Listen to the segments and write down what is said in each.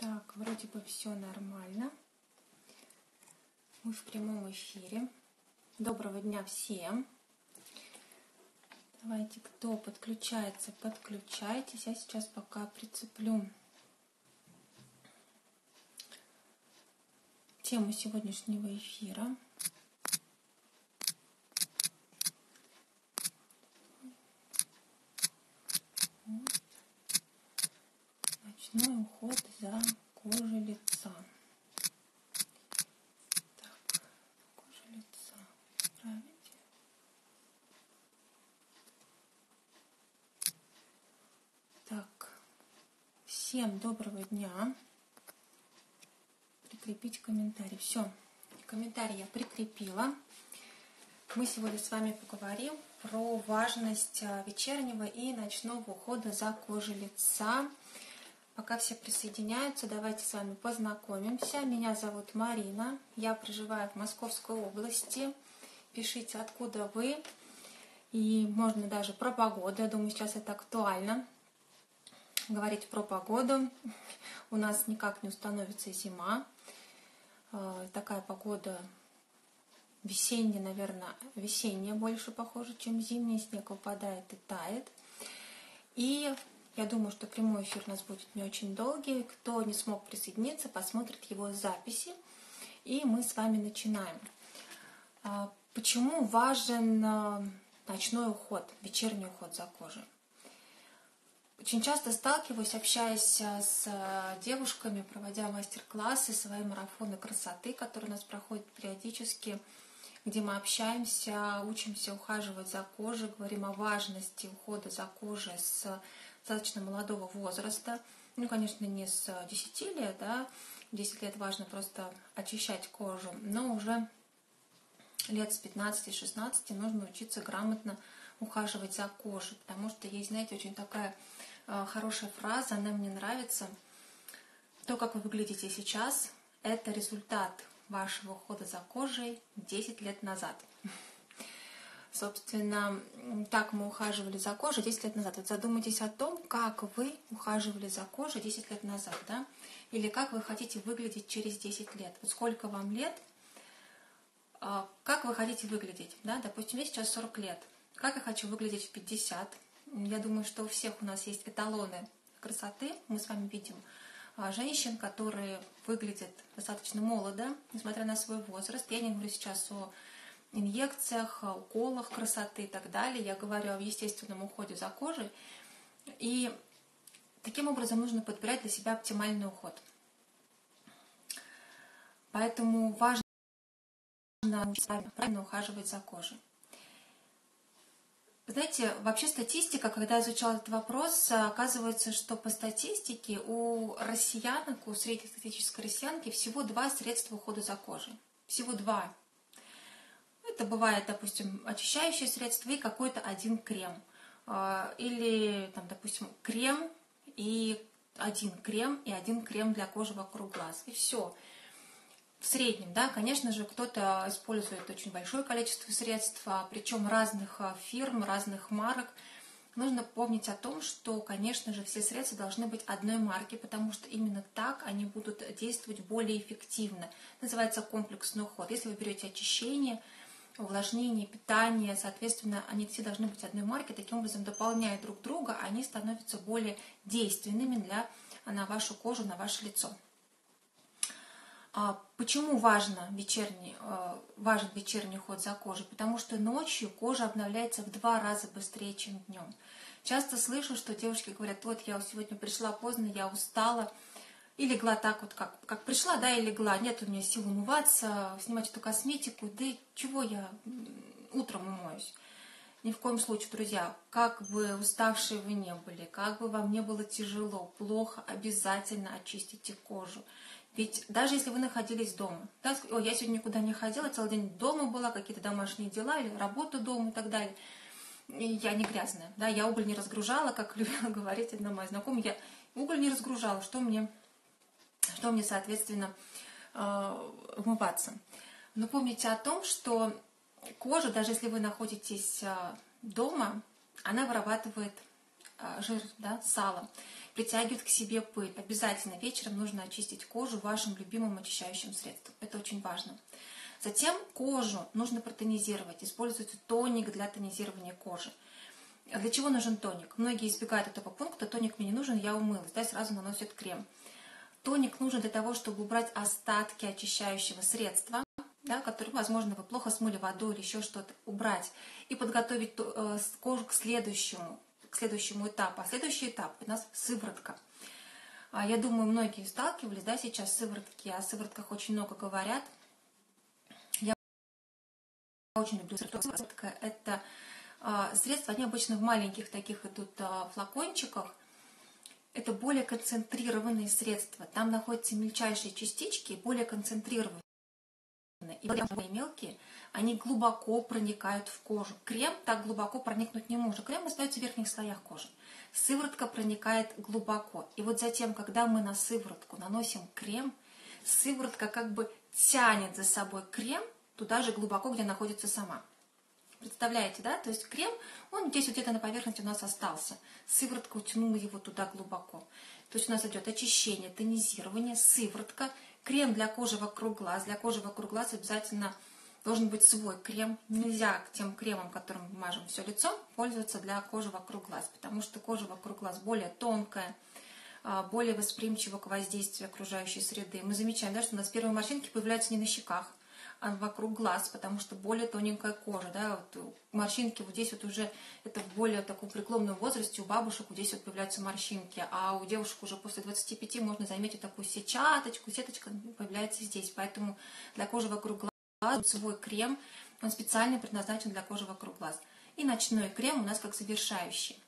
Так, вроде бы все нормально. Мы в прямом эфире. Доброго дня всем. Давайте, кто подключается, подключайтесь. Я сейчас пока прицеплю тему сегодняшнего эфира. Ночной за кожей лица. Так, кожа лица. Правите. Так, всем доброго дня. Прикрепить комментарий. Все, комментарий я прикрепила. Мы сегодня с вами поговорим про важность а, вечернего и ночного ухода за кожей лица. Пока все присоединяются, давайте с вами познакомимся. Меня зовут Марина, я проживаю в Московской области. Пишите, откуда вы. И можно даже про погоду. Я думаю, сейчас это актуально. Говорить про погоду. У нас никак не установится зима. А, такая погода весенняя, наверное, весенняя больше похожа, чем зимняя. Снег выпадает и тает. И я думаю, что прямой эфир у нас будет не очень долгий. Кто не смог присоединиться, посмотрит его записи. И мы с вами начинаем. А, почему важен а, ночной уход, вечерний уход за кожей? Очень часто сталкиваюсь, общаясь а, с девушками, проводя мастер-классы, свои марафоны красоты, которые у нас проходят периодически, где мы общаемся, учимся ухаживать за кожей, говорим о важности ухода за кожей с достаточно молодого возраста, ну, конечно, не с 10 лет, да, 10 лет важно просто очищать кожу, но уже лет с 15-16 нужно учиться грамотно ухаживать за кожей, потому что есть, знаете, очень такая э, хорошая фраза, она мне нравится. То, как вы выглядите сейчас, это результат вашего ухода за кожей 10 лет назад. Собственно, так мы ухаживали за кожей 10 лет назад. Вот задумайтесь о том, как вы ухаживали за кожей 10 лет назад, да? Или как вы хотите выглядеть через 10 лет. Вот сколько вам лет, а, как вы хотите выглядеть, да? Допустим, мне сейчас 40 лет. Как я хочу выглядеть в 50? Я думаю, что у всех у нас есть эталоны красоты. Мы с вами видим а, женщин, которые выглядят достаточно молодо, несмотря на свой возраст. Я не говорю сейчас о инъекциях, уколах красоты и так далее. Я говорю о естественном уходе за кожей. И таким образом нужно подбирать для себя оптимальный уход. Поэтому важно правильно ухаживать за кожей. Знаете, вообще статистика, когда я изучала этот вопрос, оказывается, что по статистике у россиянок, у среднестатистической россиянки всего два средства ухода за кожей. Всего два. Это бывает, допустим, очищающее средство и какой-то один крем. А, или, там, допустим, крем и один крем и один крем для кожи вокруг глаз. И все. В среднем, да, конечно же, кто-то использует очень большое количество средств, а, причем разных а, фирм, разных марок. Нужно помнить о том, что, конечно же, все средства должны быть одной марки, потому что именно так они будут действовать более эффективно. Называется комплексный уход. Если вы берете очищение, увлажнение, питание, соответственно, они все должны быть одной марки, таким образом, дополняя друг друга, они становятся более действенными для, на вашу кожу, на ваше лицо. А почему важно вечерний, э, важен вечерний уход за кожей? Потому что ночью кожа обновляется в два раза быстрее, чем днем. Часто слышу, что девушки говорят, вот я сегодня пришла поздно, я устала, и легла так вот, как, как пришла, да, и легла. Нет у меня сил умываться, снимать эту косметику. Да чего я утром умоюсь? Ни в коем случае, друзья, как бы уставшие вы не были, как бы вам не было тяжело, плохо, обязательно очистите кожу. Ведь даже если вы находились дома, да, о, я сегодня никуда не ходила, целый день дома была, какие-то домашние дела или работа дома и так далее, и я не грязная, да, я уголь не разгружала, как любила говорить одна моя знакомая, я уголь не разгружала, что мне что мне, соответственно, э, умываться. Но помните о том, что кожа, даже если вы находитесь э, дома, она вырабатывает а, жир, да, сало, притягивает к себе пыль. Обязательно вечером нужно очистить кожу вашим любимым очищающим средством. Это очень важно. Затем кожу нужно протонизировать. Используется тоник для тонизирования кожи. Для чего нужен тоник? Многие избегают этого пункта. Тоник мне не нужен, я умылась. Да, сразу наносят крем. Тоник нужен для того, чтобы убрать остатки очищающего средства, да, которые, возможно, вы плохо смыли водой или еще что-то, убрать и подготовить э, кожу к следующему, к следующему этапу. А следующий этап у нас сыворотка. А, я думаю, многие сталкивались, да, сейчас сыворотки, о сыворотках очень много говорят. Я очень люблю сыворотка. Это а, средства, они обычно в маленьких таких идут а, флакончиках, это более концентрированные средства. Там находятся мельчайшие частички, более концентрированные. И более мелкие, они глубоко проникают в кожу. Крем так глубоко проникнуть не может. Крем остается в верхних слоях кожи. Сыворотка проникает глубоко. И вот затем, когда мы на сыворотку наносим крем, сыворотка как бы тянет за собой крем туда же глубоко, где находится сама. Представляете, да? То есть крем, он здесь вот где-то на поверхности у нас остался. Сыворотка утянула его туда глубоко. То есть у нас идет очищение, тонизирование, сыворотка, крем для кожи вокруг глаз. Для кожи вокруг глаз обязательно должен быть свой крем. Нельзя тем кремом, которым мы мажем все лицо, пользоваться для кожи вокруг глаз, потому что кожа вокруг глаз более тонкая, а, более восприимчива к воздействию окружающей среды. Мы замечаем, да, что у нас первые морщинки появляются не на щеках, вокруг глаз, потому что более тоненькая кожа, да, вот морщинки вот здесь вот уже, это в более таком преклонном возрасте, у бабушек вот здесь вот появляются морщинки, а у девушек уже после 25 можно заметить такую сетчаточку, сеточка появляется здесь, поэтому для кожи вокруг глаз свой крем, он специально предназначен для кожи вокруг глаз. И ночной крем у нас как завершающий.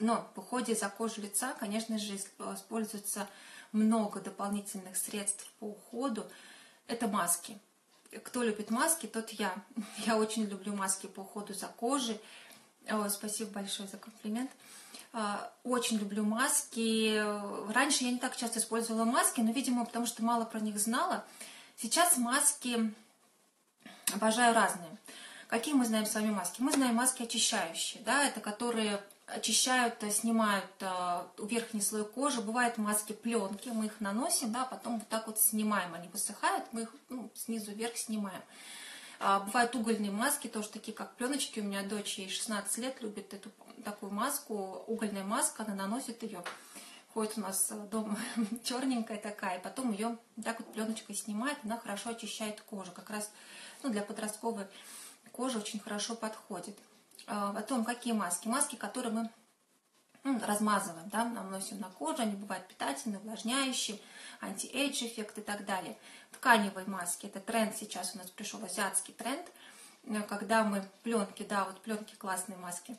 Но в уходе за кожу лица, конечно же, используется много дополнительных средств по уходу. Это маски кто любит маски, тот я. Я очень люблю маски по уходу за кожей. О, спасибо большое за комплимент. А, очень люблю маски. Раньше я не так часто использовала маски, но, видимо, потому что мало про них знала. Сейчас маски обожаю разные. Какие мы знаем с вами маски? Мы знаем маски очищающие, да, это которые очищают, э, снимают э, верхний слой кожи. Бывают маски пленки, мы их наносим, да, потом вот так вот снимаем, они высыхают, мы их ну, снизу вверх снимаем. А, бывают угольные маски, тоже такие как пленочки. У меня дочь, ей 16 лет, любит эту такую маску, угольная маска, она наносит ее. Ходит у нас дома черненькая такая, потом ее так вот пленочкой снимает, она хорошо очищает кожу. Как раз ну, для подростковой кожи очень хорошо подходит. А, о том, какие маски. Маски, которые мы ну, размазываем, да, наносим на кожу, они бывают питательные, увлажняющие, anti-age эффект и так далее. Тканевые маски, это тренд сейчас у нас пришел, азиатский тренд, э, когда мы пленки, да, вот пленки классные маски,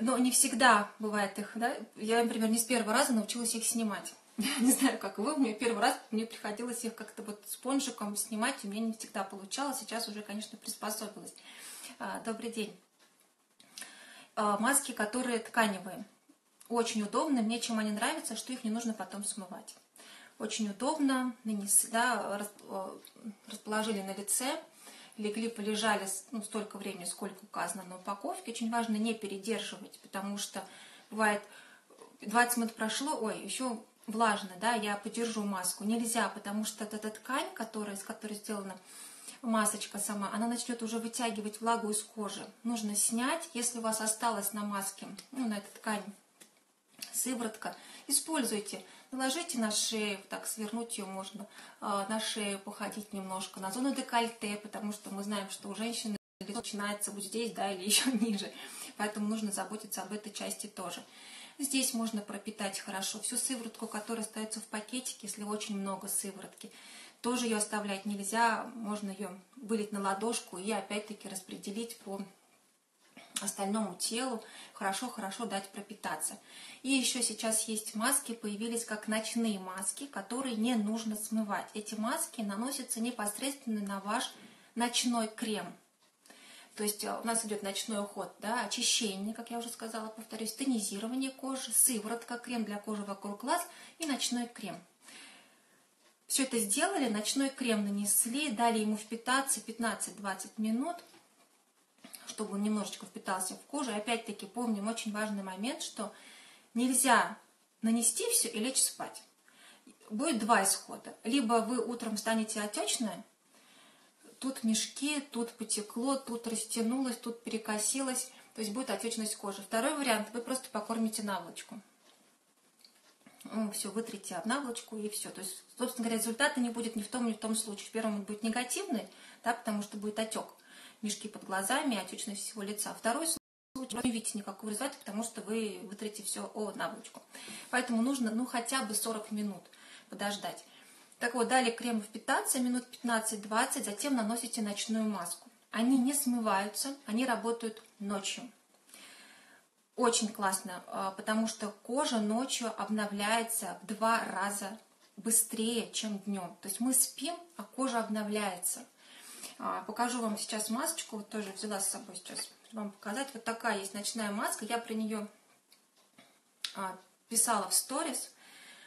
но не всегда бывает их, да, я, например, не с первого раза научилась их снимать. Не знаю, как вы, мне первый раз мне приходилось их как-то вот спонжиком снимать, у меня не всегда получалось, сейчас уже, конечно, приспособилась. А, добрый день. А, маски, которые тканевые. Очень удобно. Мне чем они нравятся, что их не нужно потом смывать. Очень удобно. Нанесли, да, а, расположили на лице, легли, полежали ну, столько времени, сколько указано на упаковке. Очень важно не передерживать, потому что бывает 20 минут прошло, ой, еще влажно, да, я подержу маску. Нельзя, потому что эта ткань, которая, из которой сделана масочка сама, она начнет уже вытягивать влагу из кожи. Нужно снять, если у вас осталось на маске, ну, на этой ткани, сыворотка, используйте. Наложите на шею, так свернуть ее можно, а, на шею походить немножко, на зону декольте, потому что мы знаем, что у женщины начинается вот здесь, да, или еще ниже. Поэтому нужно заботиться об этой части тоже. Здесь можно пропитать хорошо всю сыворотку, которая остается в пакетике, если очень много сыворотки. Тоже ее оставлять нельзя, можно ее вылить на ладошку и опять-таки распределить по остальному телу, хорошо-хорошо дать пропитаться. И еще сейчас есть маски, появились как ночные маски, которые не нужно смывать. Эти маски наносятся непосредственно на ваш ночной крем. То есть э, у нас идет ночной уход, да, очищение, как я уже сказала, повторюсь, тонизирование кожи, сыворотка, крем для кожи вокруг глаз и ночной крем. Все это сделали, ночной крем нанесли, дали ему впитаться 15-20 минут. чтобы он немножечко впитался в кожу. И опять-таки помним очень важный момент, что нельзя нанести все и лечь спать. Будет два исхода. Либо вы утром станете отечной, тут мешки, тут потекло, тут растянулось, тут перекосилось, то есть будет отечность кожи. Второй вариант, вы просто покормите наволочку. Ну, все, вытрите об наволочку и все. То есть, собственно говоря, результата не будет ни в том, ни в том случае. В первом он будет негативный, да, потому что будет отек, мешки под глазами, отечность всего лица. Второй случай, вы не видите никакого результата, потому что вы вытрите все о наволочку. Поэтому нужно, ну, хотя бы 40 минут подождать. Так вот, далее крем впитаться минут 15-20, затем наносите ночную маску. Они не смываются, они работают ночью. Очень классно, а, потому что кожа ночью обновляется в два раза быстрее, чем днем. То есть мы спим, а кожа обновляется. А, покажу вам сейчас масочку, вот тоже взяла с собой сейчас, вам показать. Вот такая есть ночная маска, я про нее а, писала в сторис.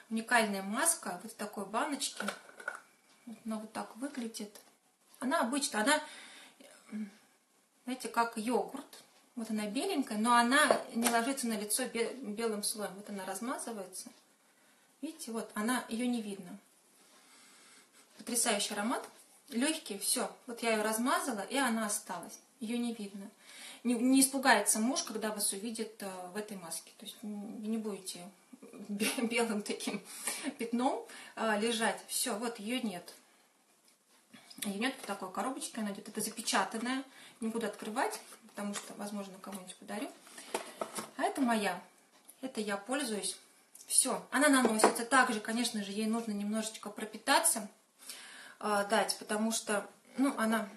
Уникальная маска, вот в такой баночке. Она вот так выглядит. Она обычно, она, знаете, как йогурт вот она беленькая, но она не ложится на лицо белым слоем. Вот она размазывается. Видите, вот она, ее не видно. Потрясающий аромат. Легкий, все. Вот я ее размазала, и она осталась. Ее не видно. Не, не испугается муж, когда вас увидит э, в этой маске. То есть не будете белым таким пятном э, лежать. Все, вот ее нет. Ее нет в такой коробочке, она идет. Это запечатанная. Не буду открывать потому что, возможно, кому-нибудь подарю. А это моя. Это я пользуюсь. Все, она наносится. Также, конечно же, ей нужно немножечко пропитаться, э, дать, потому что, ну, она,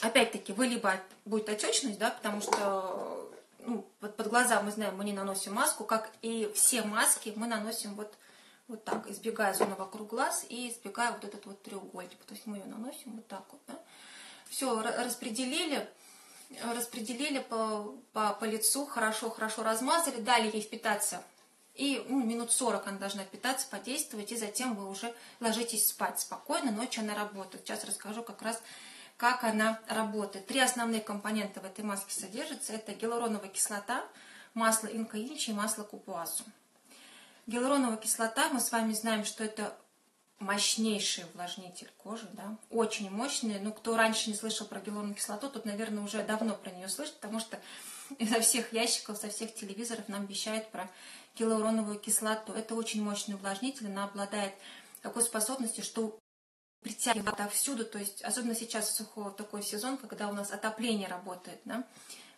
опять-таки, вы либо будет отечность, да, потому что, ну, вот под глаза мы знаем, мы не наносим маску, как и все маски мы наносим вот, вот так, избегая зоны вокруг глаз и избегая вот этот вот треугольник. То есть мы ее наносим вот так вот, да. Все, распределили распределили по, по, по лицу, хорошо-хорошо размазали, дали ей впитаться. И ну, минут 40 она должна питаться, подействовать, и затем вы уже ложитесь спать спокойно, ночью она работает. Сейчас расскажу как раз, как она работает. Три основные компонента в этой маске содержатся. Это гиалуроновая кислота, масло инкаинчи и масло купуасу. Гиалуроновая кислота, мы с вами знаем, что это мощнейший увлажнитель кожи, да, очень мощный. Ну, кто раньше не слышал про гиалуроновую кислоту, тут, наверное, уже давно про нее слышит, потому что изо всех ящиков, со всех телевизоров нам вещают про гиалуроновую кислоту. Это очень мощный увлажнитель, она обладает такой способностью, что притягивает отовсюду, то есть особенно сейчас в сухой такой сезон, когда у нас отопление работает, да,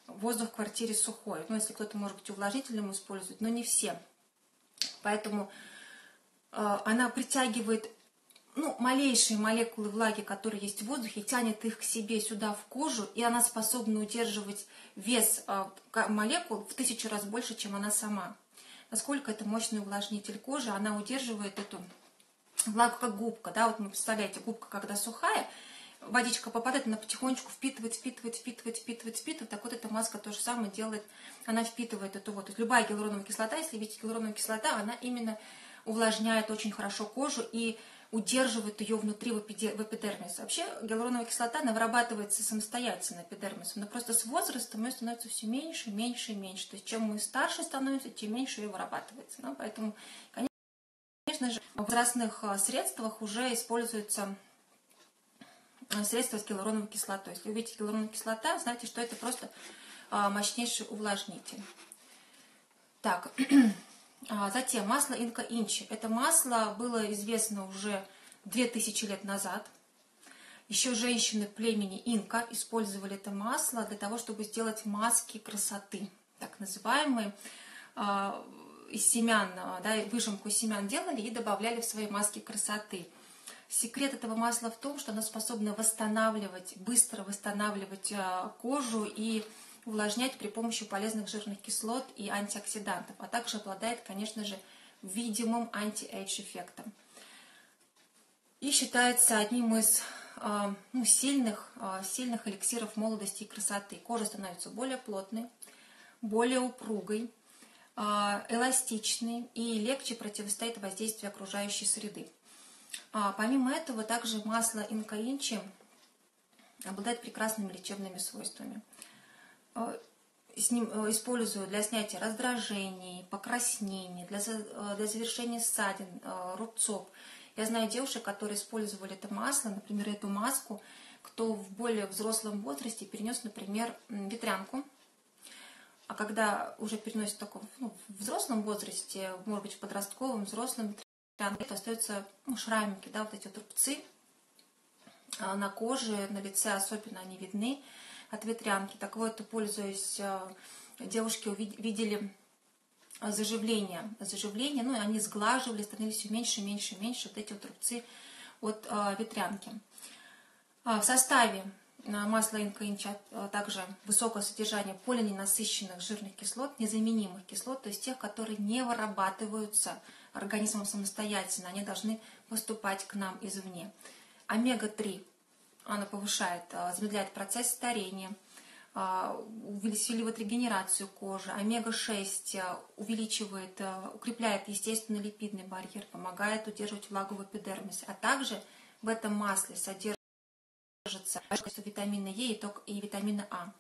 воздух в квартире сухой. Ну, если кто-то, может быть, увлажнителем использует, но не все. Поэтому она притягивает ну, малейшие молекулы влаги, которые есть в воздухе, тянет их к себе сюда в кожу, и она способна удерживать вес э, молекул в тысячу раз больше, чем она сама. Насколько это мощный увлажнитель кожи, она удерживает эту влагу как губка, да, вот вы представляете, губка, когда сухая, водичка попадает, она потихонечку впитывает, впитывает, впитывает, впитывает, впитывает. Так вот эта маска то же самое делает, она впитывает эту вот. Любая гиалуроновая кислота, если видите гиалуроновая кислота, она именно увлажняет очень хорошо кожу и удерживает ее внутри в эпидермисе. Вообще гиалуроновая кислота, она вырабатывается самостоятельно эпидермисом, но просто с возрастом ее становится все меньше, меньше и меньше. То есть чем мы старше становимся, тем меньше ее вырабатывается. Ну, поэтому, конечно же, в возрастных а, средствах уже используются а, средства с гиалуроновой кислотой. Если увидите гиалуроновую кислота, знаете, что это просто а, мощнейший увлажнитель. Так, затем масло инка инчи. Это масло было известно уже 2000 лет назад. Еще женщины племени инка использовали это масло для того, чтобы сделать маски красоты, так называемые. А, из семян, да, выжимку семян делали и добавляли в свои маски красоты. Секрет этого масла в том, что оно способно восстанавливать, быстро восстанавливать а, кожу и увлажнять при помощи полезных жирных кислот и антиоксидантов, а также обладает, конечно же, видимым anti-age эффектом. И считается одним из а, ну, сильных, а, сильных эликсиров молодости и красоты. Кожа становится более плотной, более упругой, а, эластичной и легче противостоит воздействию окружающей среды. Помимо этого, также масло инкаинчи обладает прекрасными лечебными свойствами. С ним использую для снятия раздражений, покраснений, для, для завершения ссадин, рубцов. Я знаю девушек, которые использовали это масло, например, эту маску, кто в более взрослом возрасте перенес, например, ветрянку, а когда уже переносит в таком ну, в взрослом возрасте, может быть, в подростковом, взрослом, это остаются ну, шрамики, да, вот эти вот рубцы на коже, на лице особенно они видны от ветрянки. Так вот, пользуясь, а, девушки увидели заживление, заживление, ну, они сглаживали, становились все меньше, меньше, меньше вот эти вот рубцы от а, ветрянки. В составе масла инка-инча также высокое содержание полиненасыщенных жирных кислот, незаменимых кислот, то есть тех, которые не вырабатываются организмом самостоятельно, они должны поступать к нам извне. Омега-3, она повышает, замедляет процесс старения, усиливает регенерацию кожи. Омега-6 увеличивает, укрепляет естественный липидный барьер, помогает удерживать влагу в эпидермисе. А также в этом масле содержится витамина Е и витамина А.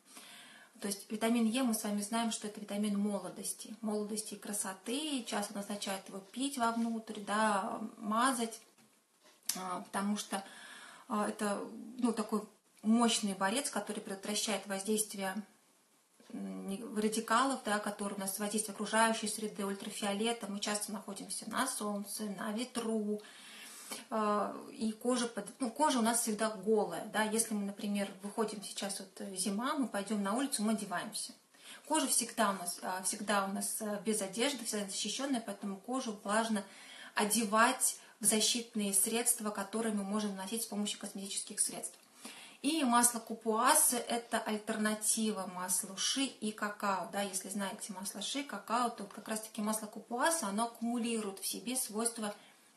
То есть витамин Е мы с вами знаем, что это витамин молодости, молодости и красоты. Часто назначают его пить вовнутрь, да, мазать, а, потому что а, это ну, такой мощный борец, который предотвращает воздействие радикалов, да, которые у нас воздействие окружающей среды, ультрафиолета. Мы часто находимся на солнце, на ветру, а, и кожа, под, ну, кожа у нас всегда голая, да, если мы, например, выходим сейчас вот зима, мы пойдем на улицу, мы одеваемся. Кожа всегда у нас, а, всегда у нас без одежды, всегда защищенная, поэтому кожу важно одевать защитные средства, которые мы можем носить с помощью косметических средств. И масло купуасы – это альтернатива маслу ши и какао. Да, если знаете масло ши, какао, то как раз-таки масло купуаса, оно аккумулирует в себе свойства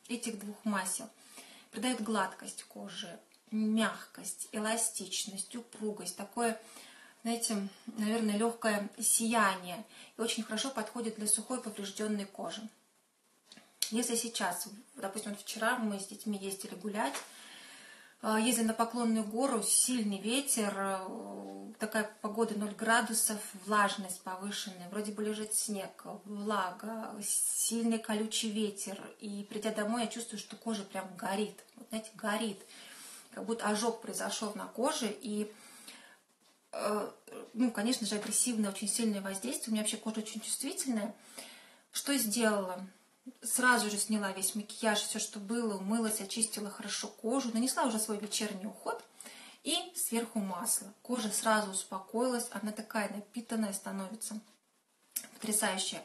этих двух масел. Придает гладкость кожи, мягкость, эластичность, упругость, такое, знаете, наверное, легкое сияние. И очень хорошо подходит для сухой поврежденной кожи. Если сейчас, допустим, вчера мы с детьми ездили гулять, а, ездили на Поклонную гору, сильный ветер, э, такая погода 0 градусов, влажность повышенная, вроде бы лежит снег, влага, сильный колючий ветер. И придя домой, я чувствую, что кожа прям горит. Вот, знаете, горит. Как будто ожог произошел на коже. И, э, ну, конечно же, агрессивное, очень сильное воздействие. У меня вообще кожа очень чувствительная. Что сделала? Сразу же сняла весь макияж, все, что было, умылась, очистила хорошо кожу, нанесла уже свой вечерний уход и сверху масло. Кожа сразу успокоилась, она такая напитанная становится, потрясающая.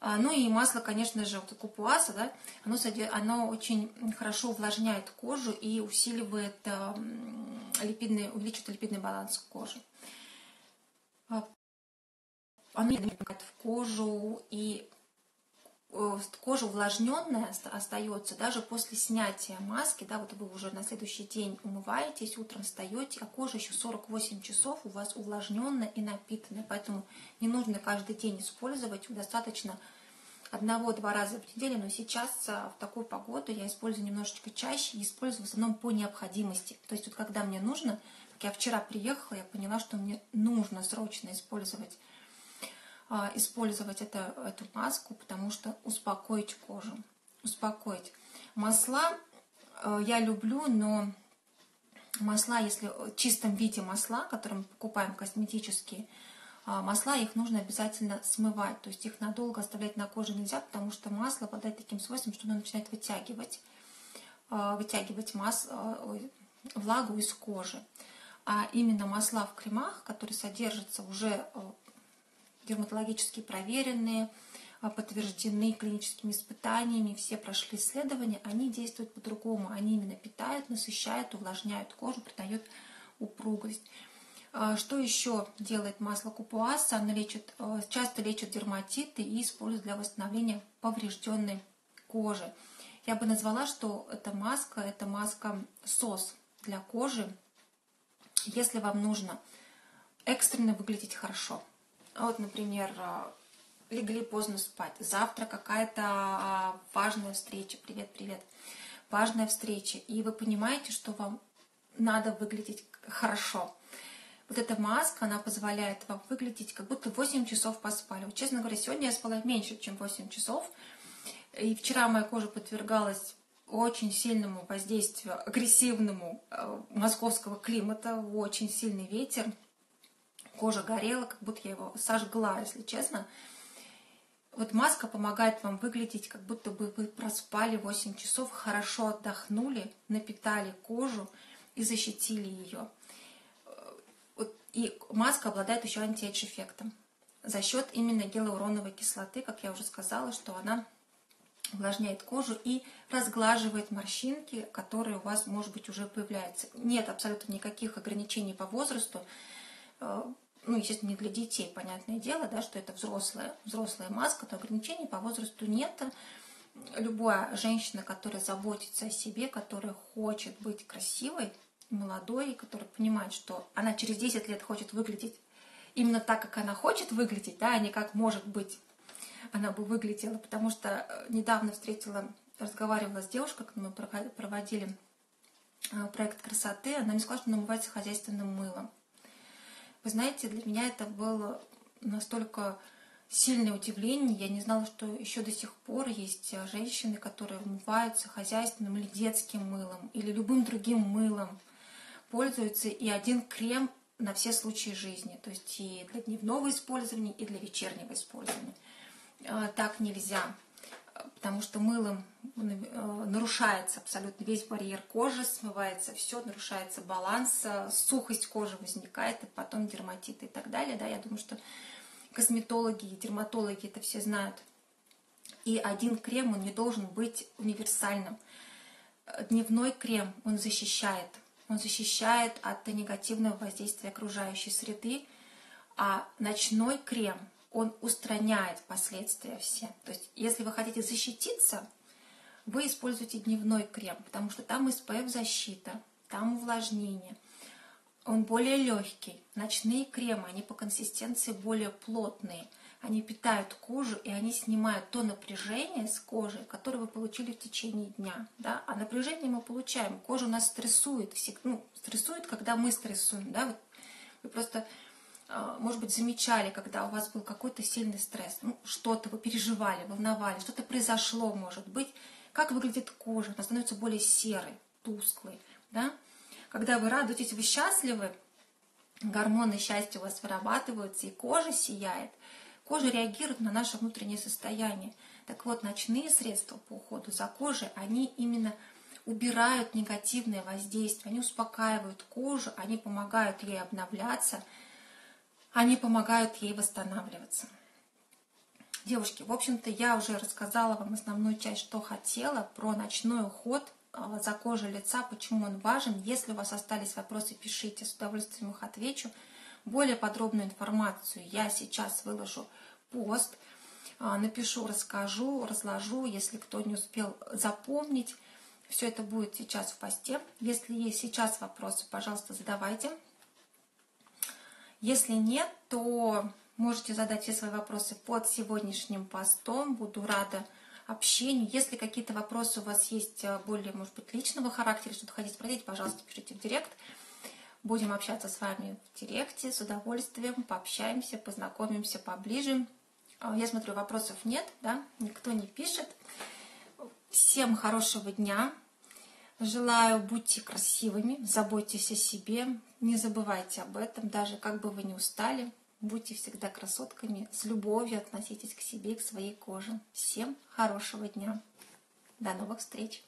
А, ну и масло, конечно же, вот купуаса, да, оно, оно очень хорошо увлажняет кожу и усиливает липидный, увеличивает липидный баланс кожи. А, оно проникает в кожу и Э, кожа увлажненная остается даже после снятия маски, да, вот вы уже на следующий день умываетесь, утром встаете, а кожа еще 48 часов у вас увлажненная и напитанная, поэтому не нужно каждый день использовать, достаточно одного-два раза в неделю, но сейчас а, в такую погоду я использую немножечко чаще и использую в основном по необходимости. То есть вот когда мне нужно, как я вчера приехала, я поняла, что мне нужно срочно использовать использовать это, эту маску, потому что успокоить кожу. Успокоить. Масла э, я люблю, но масла, если в чистом виде масла, которые мы покупаем косметические, а, масла, их нужно обязательно смывать. То есть их надолго оставлять на коже нельзя, потому что масло обладает таким свойством, что оно начинает вытягивать, а, вытягивать масло, влагу из кожи. А именно масла в кремах, которые содержатся уже э, дерматологически проверенные, а, подтверждены клиническими испытаниями, все прошли исследования, они действуют по-другому. Они именно питают, насыщают, увлажняют кожу, придают упругость. А, что еще делает масло купуаса? Оно лечит, а, часто лечит дерматиты и использует для восстановления поврежденной кожи. Я бы назвала, что эта маска, это маска СОС для кожи, если вам нужно экстренно выглядеть хорошо – вот, например, а, легли поздно спать, завтра какая-то а, важная встреча, привет-привет, важная встреча, и вы понимаете, что вам надо выглядеть хорошо. вот эта маска, она позволяет вам выглядеть, как будто 8 часов поспали. Вот, честно говоря, сегодня я спала меньше, чем 8 часов. И вчера моя кожа подвергалась очень сильному воздействию, агрессивному э, московского климата, очень сильный ветер. Кожа горела, как будто я его сожгла, если честно. Вот маска помогает вам выглядеть, как будто бы вы проспали 8 часов, хорошо отдохнули, напитали кожу и защитили ее. И маска обладает еще антиэдж-эффектом за счет именно гиалуроновой кислоты, как я уже сказала, что она увлажняет кожу и разглаживает морщинки, которые у вас, может быть, уже появляются. Нет абсолютно никаких ограничений по возрасту. Э, ну, естественно, не для детей, понятное дело, да, что это взрослая, взрослая маска, то ограничений по возрасту нет. Любая женщина, которая заботится о себе, которая хочет быть красивой, молодой, которая понимает, что она через 10 лет хочет выглядеть именно так, как она хочет выглядеть, да, а не как может быть она бы выглядела, потому что э, недавно встретила, разговаривала с девушкой, когда мы проводили э, проект красоты, она мне сказала, что намывается хозяйственным мылом. Вы знаете, для меня это было настолько сильное удивление. Я не знала, что еще до сих пор есть э, женщины, которые умываются хозяйственным или детским мылом, или любым другим мылом пользуются, и один крем на все случаи жизни, то есть и для дневного использования, и для вечернего использования. А, так нельзя, потому что мылом э, нарушается абсолютно весь барьер кожи, смывается все, нарушается баланс, э, сухость кожи возникает, и потом дерматиты и так далее. Да, я думаю, что косметологи и дерматологи это все знают. И один крем, он не должен быть универсальным. Дневной крем, он защищает он защищает от негативного воздействия окружающей среды, а ночной крем, он устраняет последствия все. То есть, если вы хотите защититься, вы используете дневной крем, потому что там SPF-защита, там увлажнение. Он более легкий. Ночные кремы, они по консистенции более плотные – они питают кожу, и они снимают то напряжение с кожи, которое вы получили в течение дня. Да? А напряжение мы получаем. Кожа у нас стрессует. Ну, стрессует, когда мы стрессуем. Да? Вот вы просто, может быть, замечали, когда у вас был какой-то сильный стресс. Ну, что-то вы переживали, волновали, что-то произошло, может быть. Как выглядит кожа? Она становится более серой, тусклой. Да? Когда вы радуетесь, вы счастливы, гормоны счастья у вас вырабатываются, и кожа сияет – Кожа реагирует на наше внутреннее состояние. Так вот, ночные средства по уходу за кожей, они именно убирают негативное воздействие, они успокаивают кожу, они помогают ей обновляться, они помогают ей восстанавливаться. Девушки, в общем-то, я уже рассказала вам основную часть, что хотела про ночной уход а, за кожей лица, почему он важен. Если у вас остались вопросы, пишите, с удовольствием их отвечу. Более подробную информацию я сейчас выложу пост, а, напишу, расскажу, разложу, если кто не успел запомнить. Все это будет сейчас в посте. Если есть сейчас вопросы, пожалуйста, задавайте. Если нет, то можете задать все свои вопросы под сегодняшним постом. Буду рада общению. Если какие-то вопросы у вас есть а, более, может быть, личного характера, что-то хотите спросить, пожалуйста, пишите в директ. Будем общаться с вами в директе с удовольствием, пообщаемся, познакомимся поближе. А, я смотрю, вопросов нет, да, никто не пишет. Всем хорошего дня. Желаю, будьте красивыми, заботьтесь о себе, не забывайте об этом, даже как бы вы ни устали, будьте всегда красотками, с любовью относитесь к себе и к своей коже. Всем хорошего дня. До новых встреч!